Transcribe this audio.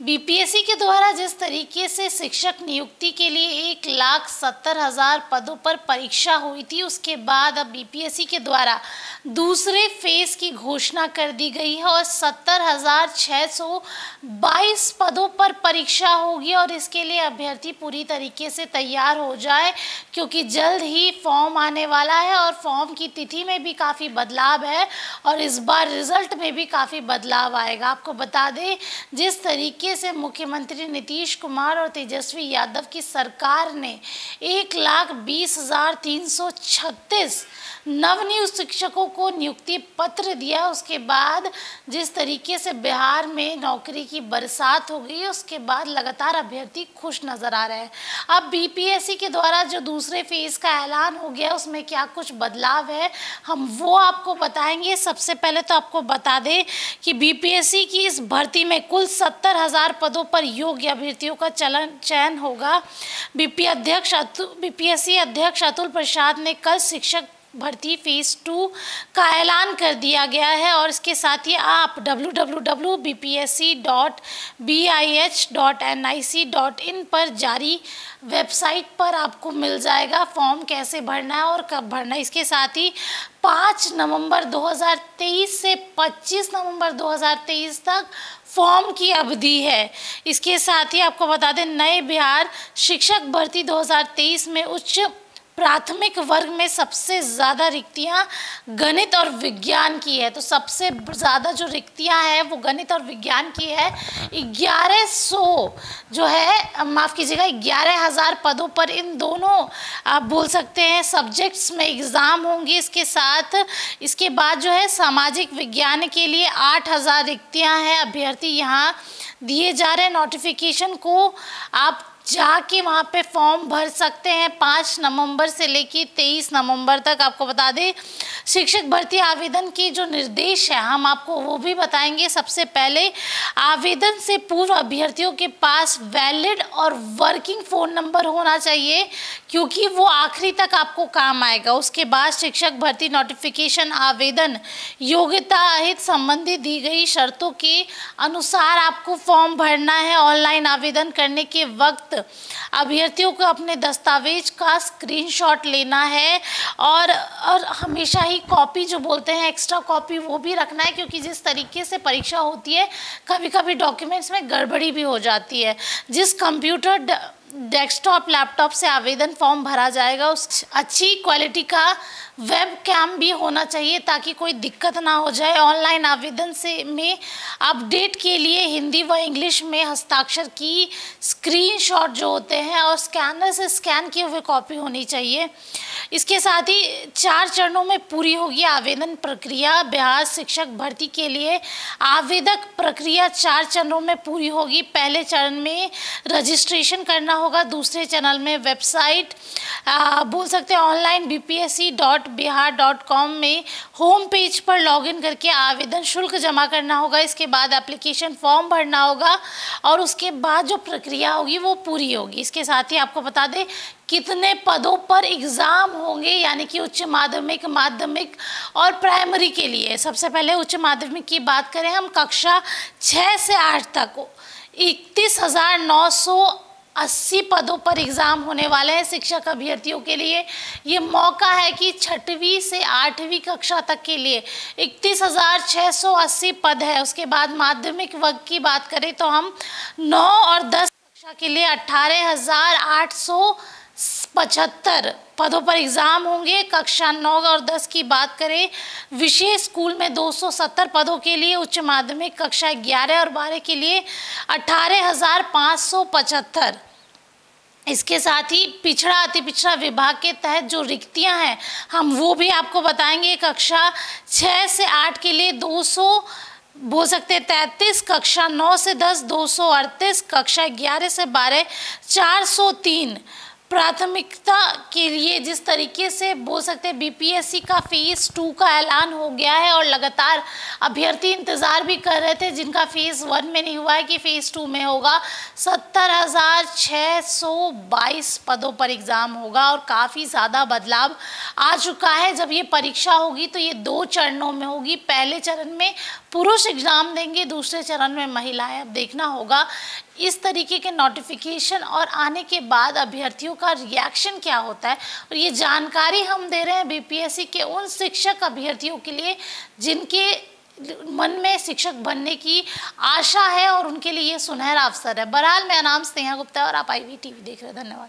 BPSC के द्वारा जिस तरीके से शिक्षक नियुक्ति के लिए एक लाख सत्तर हज़ार पदों पर परीक्षा हुई थी, उसके बाद अब बीपीएससी के द्वारा दूसरे फ़ेज़ की घोषणा कर दी गई है और सत्तर हज़ार छः सौ बाईस पदों पर परीक्षा होगी और इसके लिए अभ्यर्थी पूरी तरीके से तैयार हो जाए, क्योंकि जल्द ही फॉर्म आने वाला है और फॉर्म की तिथि में भी काफ़ी बदलाव है और इस बार रिज़ल्ट में भी काफ़ी बदलाव आएगा। आपको बता दें, जिस तरीके तरीके से मुख्यमंत्री नीतीश कुमार और तेजस्वी यादव की सरकार ने एक लाख बीस हज़ार तीन सौ छत्तीस नवनियुक्त शिक्षकों को नियुक्ति पत्र दिया। उसके बाद जिस तरीके से बिहार में नौकरी की बरसात हो गई, उसके बाद लगातार अभ्यर्थी खुश नज़र आ रहे हैं। अब बीपीएससी के द्वारा जो दूसरे फ़ेज़ का ऐलान हो गया, उसमें क्या कुछ बदलाव है, हम वो आपको बताएँगे। सबसे पहले तो आपको बता दें कि बीपीएससी की इस भर्ती में कुल सत्तर हज़ार पदों पर योग्य अभ्यर्थियों का चलन, चयन होगा। बीपी अध्यक्ष बीपीएससी अध्यक्ष अतुल प्रसाद ने कल शिक्षक भर्ती फ़ेज़ टू का ऐलान कर दिया गया है और इसके साथ ही आप www.bpsc.bih.nic.in पर जारी वेबसाइट पर आपको मिल जाएगा। फॉर्म कैसे भरना है और कब भरना है। इसके साथ ही 5 नवंबर 2023 से 25 नवंबर 2023 तक फॉर्म की अवधि है। इसके साथ ही आपको बता दें, नए बिहार शिक्षक भर्ती 2023 में उच्च प्राथमिक वर्ग में सबसे ज़्यादा रिक्तियाँ गणित और विज्ञान की है। तो सबसे ज़्यादा जो रिक्तियाँ हैं, वो गणित और विज्ञान की है। ग्यारह सौ जो है, माफ़ कीजिएगा, ग्यारह हज़ार पदों पर इन दोनों, आप बोल सकते हैं सब्जेक्ट्स में एग्ज़ाम होंगी। इसके साथ, इसके बाद जो है, सामाजिक विज्ञान के लिए आठ हज़ार रिक्तियाँ हैं। अभ्यर्थी यहाँ दिए जा रहे नोटिफिकेशन को आप जाके वहाँ पे फॉर्म भर सकते हैं। पाँच नवंबर से लेकर तेईस नवंबर तक आपको बता दें, शिक्षक भर्ती आवेदन की जो निर्देश है, हम आपको वो भी बताएँगे। सबसे पहले, आवेदन से पूर्व अभ्यर्थियों के पास वैलिड और वर्किंग फ़ोन नंबर होना चाहिए। क्योंकि वो आखिरी तक आपको काम आएगा। उसके बाद शिक्षक भर्ती नोटिफिकेशन आवेदन, योग्यता अहित संबंधी दी गई शर्तों के अनुसार आपको फॉर्म भरना है। ऑनलाइन आवेदन करने के वक्त अभ्यर्थियों को अपने दस्तावेज़ का स्क्रीनशॉट लेना है और और हमेशा ही कॉपी जो बोलते हैं एक्स्ट्रा कॉपी वो भी रखना है क्योंकि जिस तरीके से परीक्षा होती है कभी कभी डॉक्यूमेंट्स में गड़बड़ी भी हो जाती है। जिस कंप्यूटर डेस्कटॉप लैपटॉप से आवेदन फॉर्म भरा जाएगा। उस अच्छी क्वालिटी का वेब कैम भी होना चाहिए ताकि कोई दिक्कत ना हो जाए। ऑनलाइन आवेदन से में अपडेट के लिए हिंदी व इंग्लिश में हस्ताक्षर की स्क्रीनशॉट जो होते हैं और स्कैनर से स्कैन किए हुए कॉपी होनी चाहिए। इसके साथ ही चार चरणों में पूरी होगी आवेदन प्रक्रिया। बिहार शिक्षक भर्ती के लिए आवेदक प्रक्रिया चार चरणों में पूरी होगी। पहले चरण में रजिस्ट्रेशन करना होगा दूसरे चैनल में वेबसाइट। बोल सकते हैं online B P S C dot Bihar dot com में होम पेज पर लॉगिन करके आवेदन शुल्क जमा करना होगा, इसके बाद एप्लीकेशन फॉर्म भरना होगा, और उसके बाद जो प्रक्रिया होगी वो पूरी होगी। इसके साथ ही आपको बता दें, कितने पदों पर एग्ज़ाम होंगे, यानी कि उच्च माध्यमिक माध्यमिक और प्राइमरी के लिए। सबसे पहले उच्च माध्यमिक की बात करें, हम कक्षा छः से आठ तक, इकतीस हज़ार नौ सौ अस्सी पदों पर एग्ज़ाम होने वाले हैं शिक्षक अभ्यर्थियों के लिए। ये मौका है कि छठवीं से आठवीं कक्षा तक के लिए इकतीस हज़ार छः सौ अस्सी पद है। उसके बाद माध्यमिक वर्ग की बात करें तो हम नौ और दस कक्षा के लिए अट्ठारह हज़ार आठ सौ पचहत्तर पदों पर एग्ज़ाम होंगे, कक्षा नौ और दस की बात करें, विशेष स्कूल में 270 पदों के लिए उच्च माध्यमिक कक्षा ग्यारह और बारह के लिए अठारह हज़ार पाँच सौ पचहत्तर। इसके साथ ही पिछड़ा अति पिछड़ा विभाग के तहत जो रिक्तियाँ हैं, हम वो भी आपको बताएँगे। कक्षा छः से आठ के लिए 200 बोल सकते हैं तैंतीस, कक्षा नौ से दस दो सौ अड़तीस, कक्षा ग्यारह से बारह चार सौ तीन। प्राथमिकता के लिए जिस तरीके से बोल सकते हैं बीपीएससी का फ़ेज़ टू का ऐलान हो गया है और लगातार अभ्यर्थी इंतज़ार भी कर रहे थे, जिनका फ़ेज़ वन में नहीं हुआ है कि फ़ेज़ टू में होगा। सत्तर हज़ार छः सौ बाईस पदों पर एग्ज़ाम होगा और काफ़ी ज़्यादा बदलाव आ चुका है। जब ये परीक्षा होगी तो ये दो चरणों में होगी। पहले चरण में पुरुष एग्ज़ाम देंगे, दूसरे चरण में महिलाएँ। अब देखना होगा इस तरीके के नोटिफिकेशन और आने के बाद अभ्यर्थियों का रिएक्शन क्या होता है? और ये जानकारी हम दे रहे हैं बीपीएससी के उन शिक्षक अभ्यर्थियों के लिए, जिनके मन में शिक्षक बनने की आशा है और उनके लिए ये सुनहरा अवसर है। बहरहाल, मेरा नाम स्नेहा गुप्ता और आप आई वी टी देख रहे हैं। धन्यवाद।